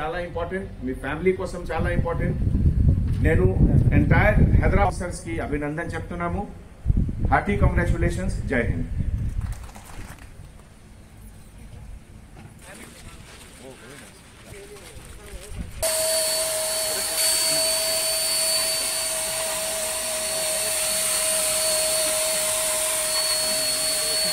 చాలా ఇంపార్టెంట్ మీ ఫ్యామిలీ కోసం చాలా ఇంపార్టెంట్ నేను ఎంటైర్ హైదరాబాద్ ఆఫీసర్స్కి అభినందన చెప్తున్నాము. హార్టీ కంగ్రాచులేషన్స్ జై Hind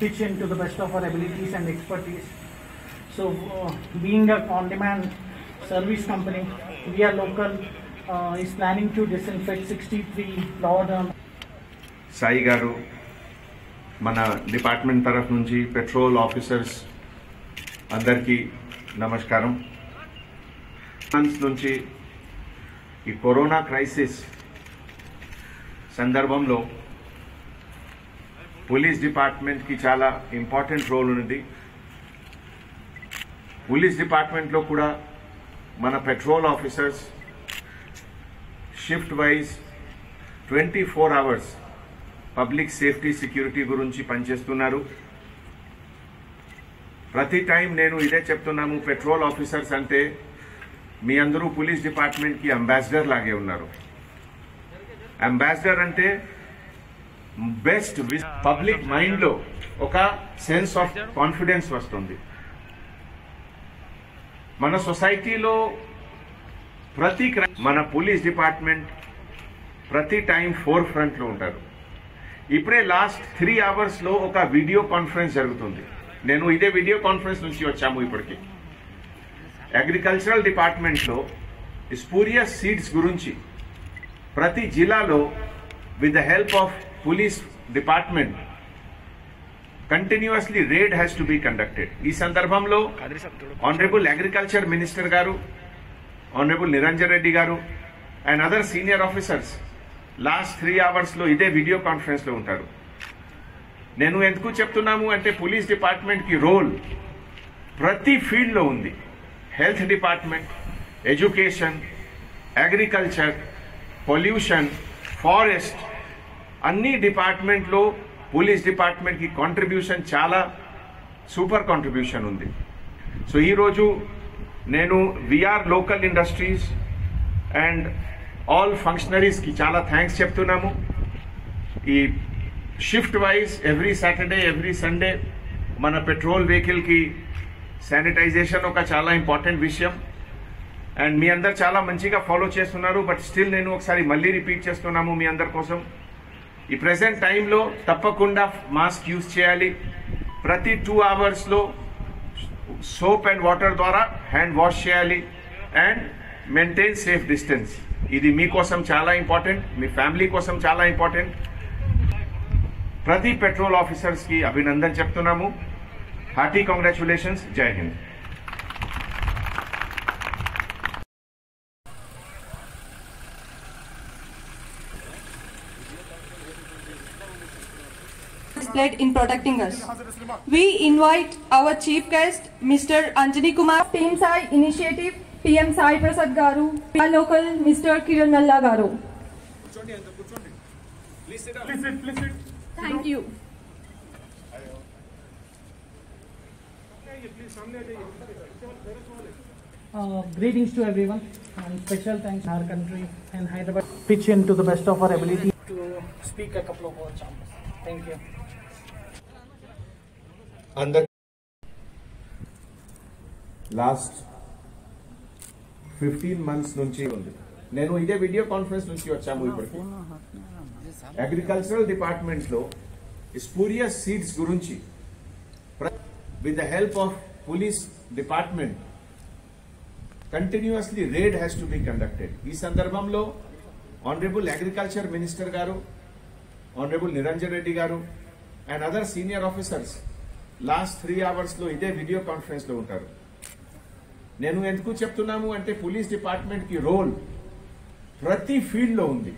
teaching to the best of our abilities and expertise. So, uh, being a on-demand service company, we are local, uh, is planning to disinfect 63 Lord Sai గారు మన department తరఫు నుంచి petrol officers అందరికీ నమస్కారం months నుంచి ఈ corona crisis సందర్భంలో police డిపార్ట్మెంట్కి చాలా ఇంపార్టెంట్ రోల్ ఉన్నది. పోలీస్ డిపార్ట్మెంట్లో కూడా మన patrol officers shift wise twenty four hours public safety security గురించి పనిచేస్తున్నారు. ప్రతి టైం నేను ఇదే చెప్తున్నాము పెట్రోల్ ఆఫీసర్స్ అంటే మీ అందరూ పోలీస్ డిపార్ట్మెంట్కి అంబాసిడర్ లాగే ఉన్నారు. అంబాసిడర్ అంటే బెస్ట్ పబ్లిక్ మైండ్లో ఒక సెన్స్ ఆఫ్ కాన్ఫిడెన్స్ వస్తుంది. మన సొసైటీలో ప్రతి మన పోలీస్ డిపార్ట్మెంట్ ప్రతి టైం ఫోర్ ఫ్రంట్లో ఉంటారు. ఇప్పుడే లాస్ట్ త్రీ అవర్స్లో ఒక వీడియో కాన్ఫరెన్స్ జరుగుతుంది. నేను ఇదే వీడియో కాన్ఫరెన్స్ నుంచి వచ్చాము ఇప్పటికి. అగ్రికల్చరల్ డిపార్ట్మెంట్లో స్పూరియస్ సీడ్స్ గురించి ప్రతి జిల్లాలో with the help of police department continuously raid has to be conducted. ఈ సందర్భంలో ఆనరబుల్ అగ్రికల్చర్ మినిస్టర్ గారు ఆనరబుల్ నిరంజన్ రెడ్డి గారు and other senior officers last three అవర్స్లో ఇదే వీడియో కాన్ఫరెన్స్లో ఉంటారు. నేను ఎందుకు చెప్తున్నాము అంటే పోలీస్ డిపార్ట్మెంట్కి రోల్ ప్రతి ఫీల్డ్లో ఉంది. Health department education agriculture pollution forest అన్ని డిపార్ట్మెంట్లో పోలీస్ డిపార్ట్మెంట్కి కాంట్రిబ్యూషన్ చాలా సూపర్ కాంట్రిబ్యూషన్ ఉంది. సో ఈరోజు నేను VR local industries and all ఫంక్షనరీస్కి చాలా థ్యాంక్స్ చెప్తున్నాము. ఈ shift wise every Saturday every Sunday మన పెట్రోల్ వెహికల్కి శానిటైజేషన్ ఒక చాలా ఇంపార్టెంట్ విషయం. అండ్ మీ అందరు చాలా మంచిగా ఫాలో చేస్తున్నారు బట్ స్టిల్ నేను ఒకసారి మళ్ళీ రిపీట్ చేస్తున్నాము మీ అందరి కోసం. ఈ ప్రజెంట్ టైంలో తప్పకుండా మాస్క్ యూజ్ చేయాలి. ప్రతి టూ అవర్స్లో సోప్ అండ్ వాటర్ ద్వారా హ్యాండ్ వాష్ చేయాలి. అండ్ మెయింటైన్ సేఫ్ డిస్టెన్స్ ఇది మీకోసం చాలా ఇంపార్టెంట్ మీ ఫ్యామిలీ కోసం చాలా ఇంపార్టెంట్ ప్రతి పెట్రోల్ ఆఫీసర్స్కి అభినందన చెప్తున్నాము. హార్టీ కంగ్రాచులేషన్స్ జై Hind played in protecting us. We invite our chief guest, Mr. Anjani Kumar, Team Sai Initiative, PM Sai Prasad Garu, our local Mr. Kiran Nalla Garu. Thank you. Uh, greetings to everyone and special thanks to our country and Hyderabad pitch in to the best of our ability to speak a couple of words. Thank you. అందరు last fifteen months నుంచి ఉంది. నేను ఇదే video conference నుంచి వచ్చాము ఇప్పటికి. Agricultural డిపార్ట్మెంట్లో spurious seeds గురించి with the help of police department continuously raid has to be conducted ఈ సందర్భంలో ఆనరబుల్ అగ్రికల్చర్ మినిస్టర్ గారు ఆనరబుల్ నిరంజన్ రెడ్డి గారు and other senior officers last three అవర్స్లో ఇదే వీడియో కాన్ఫరెన్స్లో ఉంటారు. నేను ఎందుకు చెప్తున్నాము అంటే పోలీస్ డిపార్ట్మెంట్కి రోల్ ప్రతి ఫీల్డ్లో ఉంది.